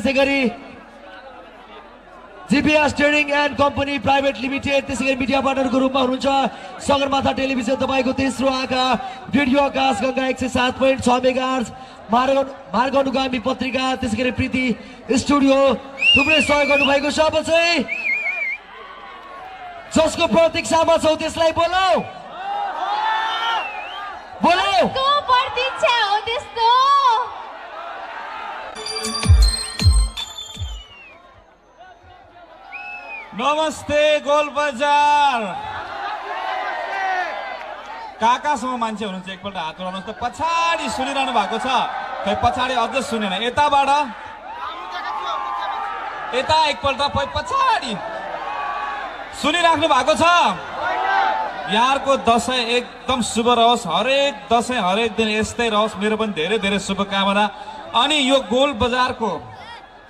त्यसै गरी GPS trading and company private limited त्यसै गरी मिडिया पार्टनरको रूपमा हुनुहुन्छ सगरमाथा टेलिभिजन तपाईँको तेस्रो आँखा भिडियो आकाश गङ्गा एक सय सात पोइन्ट छ मेगा मार्ग मार्ग अनुगामी पत्रिका त्यसै गरी प्रीति स्टुडियो थुप्रै सहयोग गर्नुभएको छ। अब चाहिँ जसको प्रतीक्षामा छौ त्यसलाई बोलाऊ। बोलाऊ। नमस्ते गोल बजार। कहाँ कहाँसम्म मान्छे हुनुहुन्छ एकपल्ट हात उठाउनुहोस् त। पछाडि सुनिरहनु भएको छ। खै पछाडि अझ सुनेन। यताबाट? यता एकपल्ट खै पछाडि। सुनिराख्नु भएको छ। यहाँहरूको दसैँ एकदम शुभ रहोस्। हरेक दसैँ हरेक दिन यस्तै रहोस्। मेरो पनि धेरै धेरै शुभकामना। अनि यो गोल बजारको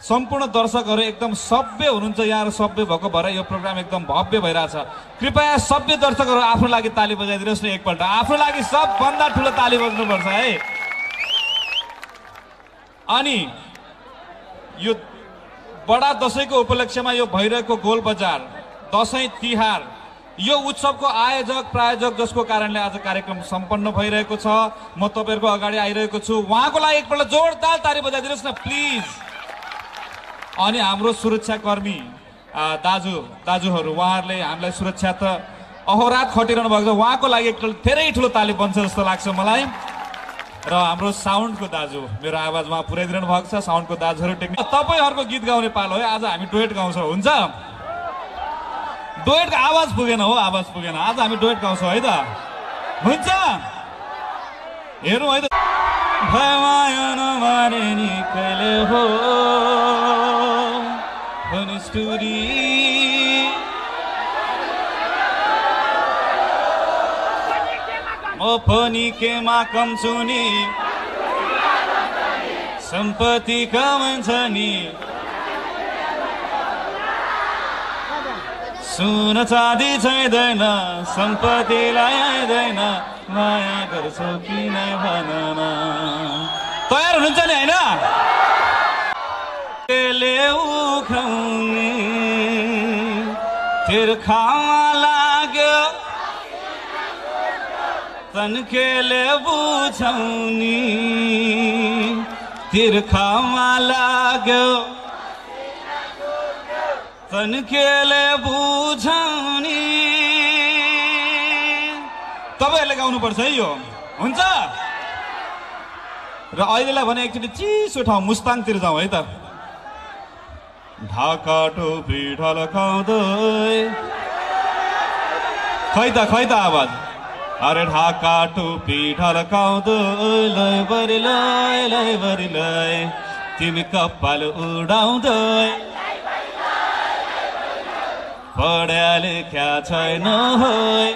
सम्पूर्ण दर्शकहरू एकदम सभ्य हुनुहुन्छ यहाँहरू सभ्य भएको भएर यो प्रोग्राम एकदम भव्य भइरहेछ। कृपया सभ्य दर्शकहरू आफ्नो लागि ताली बजाइदिनुहोस् न एकपल्ट। आफ्नो लागि सबभन्दा ठुलो ताली बज्नुपर्छ है। अनि यो बडा दसैँको उपलक्ष्यमा यो भइरहेको गोल बजार दसैँ तिहार यो उत्सवको आयोजक प्रायोजक जसको कारणले आज कार्यक्रम सम्पन्न भइरहेको छ म तपाईँहरूको अगाडि आइरहेको छु। उहाँको लागि एकपल्ट जोरदार ताली बजाइदिनुहोस् न प्लिज। अनि हाम्रो सुरक्षाकर्मी दाजु दाजुहरू उहाँहरूले हामीलाई सुरक्षा त अहोरात खटिरहनु भएको छ। उहाँको लागि एकपल्ट धेरै ठुलो ताली बन्छ जस्तो लाग्छ मलाई। र हाम्रो साउन्डको दाजु मेरो आवाज उहाँ पुऱ्याइदिनु भएको छ। साउन्डको दाजुहरू टेक्निक। तपाईँहरूको गीत गाउने पालो है आज हामी डुएट गाउँछौँ। हुन्छ? डुएटको आवाज पुगेन हो आवाज पुगेन। आज हामी डुएट गाउँछौँ है त? हुन्छ? हेरौँ है त? हो। स्टोरी म पनि केमा कम छु नि सम्पत्ति कमान्छ नि सुन चाँदी चाहिँदैन सम्पत्तिलाई आइँदैन माया गर्छौ भन न तयार हुनुहुन्छ नि? होइन तिर्खामा लाग्यो तन्केले बुझाउने तिर्खामा लाग्यो तन्केले बुझाउने तपाईँहरूले गाउनुपर्छ है यो। हुन्छ? र अहिलेलाई भने एकचोटि चिसो ठाउँ मुस्ताङतिर जाउँ है त। ढाका टोपी ढलकाउँदै खै त खै त आवाज अरे ढाका टोपी ढलकाउँदै लै बरी लै लै बरी लै तिमी कपाल उडाउँदै पढ्या लेख्या छैन है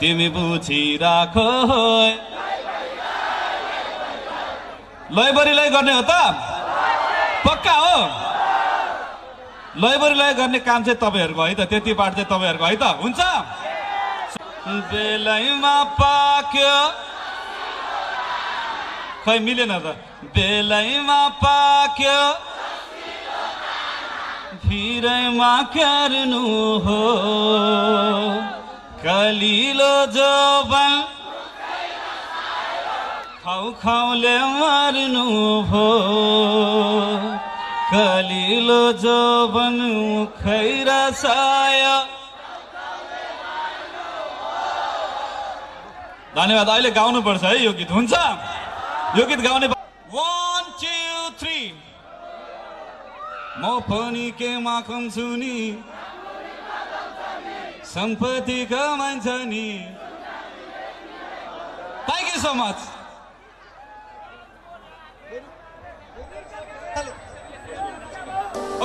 तिमी बुझिराख है लयबरी लय गर्ने हो त पक्का हो? लयबरी लय गर्ने काम चाहिँ तपाईँहरूको है त त्यति बाट चाहिँ तपाईँहरूको है त हुन्छ? बेलैमा पाक्यो। खै मिलेन त। बेलैमा पाक्यो। भिरैमा क्यार्नु हो। कलिलो जोबन। खाउ खाउले मार्नु भो कलिलो धन्यवाद अहिले गाउनुपर्छ है यो गीत हुन्छ? यो गीत गाउने वान टू थ्री म पनि केमा कम छु नि सम्पत्ति कमान्छ नि। Thank you so much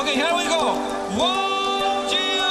Okay, here we go. One, two.